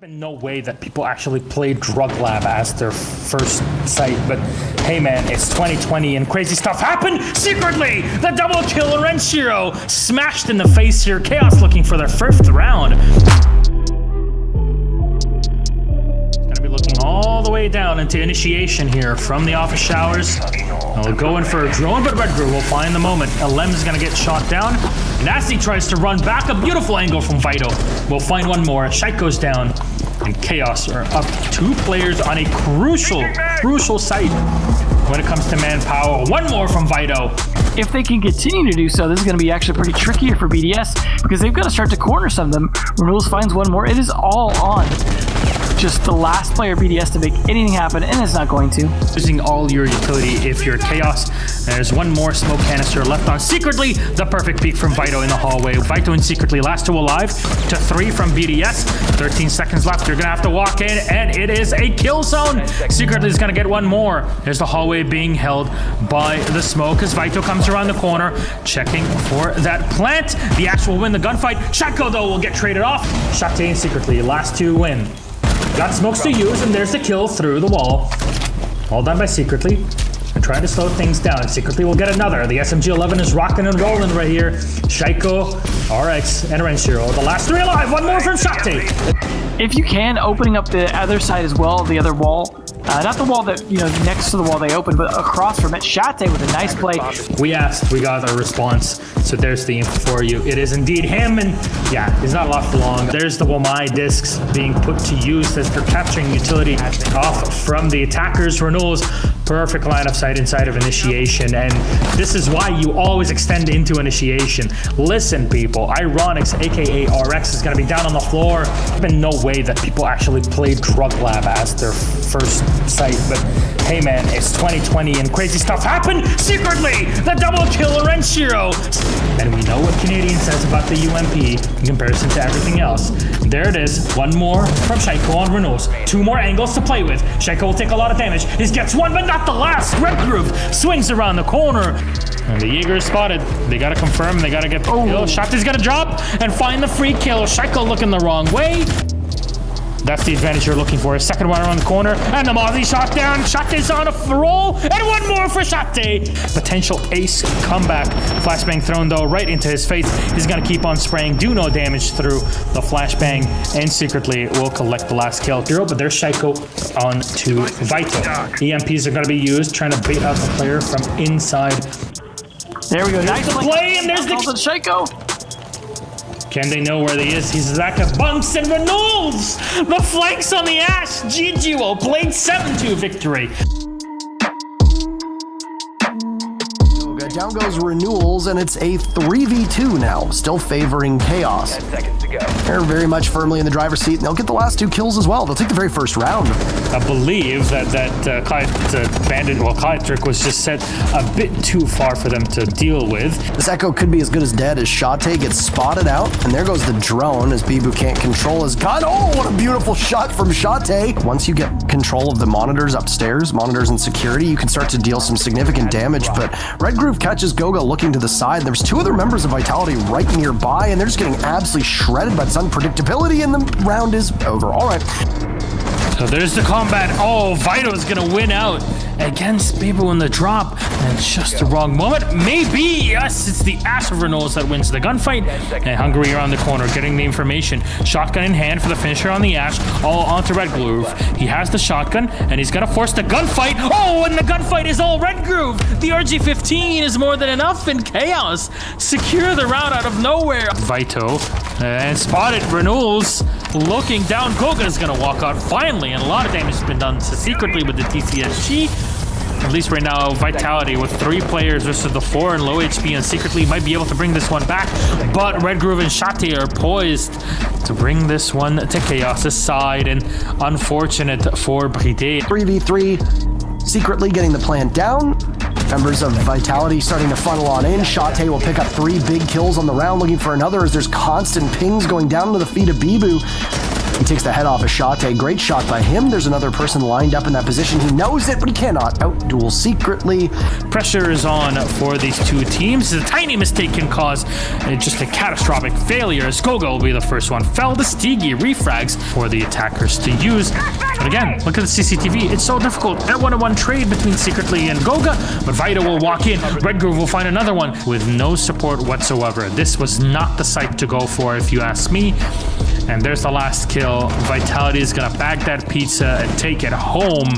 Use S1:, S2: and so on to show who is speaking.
S1: been no way that people actually play Drug Lab as their first site, but hey man, it's 2020 and crazy stuff happened secretly! The double kill Renshiro smashed in the face here. Chaos looking for their fifth round. All the way down into initiation here from the office showers. We'll go in for a drone, but Redgroove will find the moment. Alem is gonna get shot down. Nasty tries to run back. A beautiful angle from Vito. We'll find one more. Shite goes down. And Chaos are up two players on a crucial, crucial site when it comes to manpower. One more from Vito.
S2: If they can continue to do so, this is going to be actually pretty tricky for BDS because they've got to start to corner some of them. Renuilz finds one more. It is all on just the last player BDS to make anything happen, and it's not going to.
S1: Using all your utility if you're Chaos. There's one more smoke canister left on. Secretly, the perfect peek from Vito in the hallway. Vito and Secretly last two alive to three from BDS. 13 seconds left. You're going to have to walk in, and it is a kill zone. Secretly is going to get one more. There's the hallway being held by the smoke as Vito comes around the corner, checking for that plant. The Ash will win the gunfight. Shotko, though, will get traded off. And Secretly, last two win. Got smokes to use, and there's the kill through the wall. All done by Secretly. And trying to slow things down. Secretly we'll get another. The SMG-11 is rocking and rolling right here. Shaiko, RX, and Renshiro. The last three alive. One more from Sha77e.
S2: If you can, opening up the other side as well, the other wall, uh, not the wall that, you know, next to the wall they opened, but across from it. Sha77e with a nice play.
S1: We asked, we got a response. So there's the info for you. It is indeed him, and yeah, he's not left long. There's the Wamai discs being put to use as they're capturing utility off from the attackers. Renuilz, perfect line of sight inside of initiation, and this is why you always extend into initiation. Listen, people, Ironics, aka RX, is gonna be down on the floor. There's been no way that people actually play Drug Lab as their first site, but hey man, it's 2020 and crazy stuff happened secretly! The double kill Renshiro! And we know what Canadian says about the UMP in comparison to everything else. There it is, one more from Shaiko on Renuilz. Two more angles to play with. Shaiko will take a lot of damage. He gets one, but not the last. Redgroove swings around the corner. And the Jaeger is spotted. They gotta confirm, they gotta get the
S2: Oh.
S1: kill. Shot is gonna drop and find the free kill. Shaiko looking the wrong way. That's the advantage you're looking for. A second one around the corner, and the Mozzie shot down. Sha77e is on a roll, and one more for Sha77e. Potential ace comeback. Flashbang thrown though right into his face. He's gonna keep on spraying, do no damage through the flashbang, and secretly will collect the last kill. Hero, but there's Shaiko on to Vito. EMPs are gonna be used, trying to bait out the player from inside.
S2: There we go. Nice
S1: the play, and there's the-
S2: Shaiko.
S1: Can they know where he is? He's Zaka Bunks and Renuilz! The flanks on the Ash! GGO played 7-2 victory.
S3: Down goes Renuilz, and it's a 3v2 now, still favoring chaos.
S4: Seconds to go.
S3: They're very much firmly in the driver's seat, and they'll get the last two kills as well. They'll take the very first round.
S1: I believe that that uh, Clyde uh, Bandit, well, Clyde Trick was just set a bit too far for them to deal with.
S3: This Echo could be as good as dead as Sha77e gets spotted out, and there goes the drone as Bibu can't control his gun. Oh, what a beautiful shot from Sha77e! Once you get control of the monitors upstairs, monitors and security, you can start to deal some significant damage. But Redgroove catches Goga looking to the side. There's two other members of Vitality right nearby, and they're just getting absolutely shredded by its unpredictability, and the round is over. All right.
S1: So there's the combat. Oh, Vito's gonna win out against people in the drop. And it's just the wrong moment. Maybe, yes, it's the Ash of Reynolds that wins the gunfight. And Hungary around the corner getting the information. Shotgun in hand for the finisher on the Ash. All onto Redgroove. He has the shotgun and he's gonna force the gunfight. Oh, and the gunfight is all Redgroove. The RG-15 is more than enough in chaos. Secure the round out of nowhere. Vito and spotted Renuilz looking down. Goga's gonna walk out finally, and a lot of damage has been done secretly with the TCSG. At least right now, Vitality with three players versus the four and low HP, and secretly might be able to bring this one back. But Redgroove and Sha77e are poised to bring this one to Chaos' side, and unfortunate for Bride.
S3: 3v3, secretly getting the plant down. Members of Vitality starting to funnel on in. Sha77e will pick up three big kills on the round, looking for another as there's constant pings going down to the feet of Bibu. He takes the head off of Sha77e. Great shot by him. There's another person lined up in that position. He knows it, but he cannot outduel secretly.
S1: Pressure is on for these two teams. A tiny mistake can cause uh, just a catastrophic failure. As Goga will be the first one. Fell the Stigi refrags for the attackers to use. But again, look at the CCTV. It's so difficult. That one-on-one trade between Secretly and Goga, but Vita will walk in. Redgroove will find another one with no support whatsoever. This was not the site to go for, if you ask me. And there's the last kill. Vitality is gonna bag that pizza and take it home.